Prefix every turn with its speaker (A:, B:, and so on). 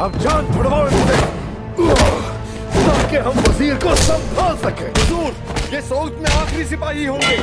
A: अब जान छुड़वाओ इनसे ताकि हम वज़ीर को संभाल सके।
B: हुजूर, ये सऊद में आखिरी सिपाही होंगे।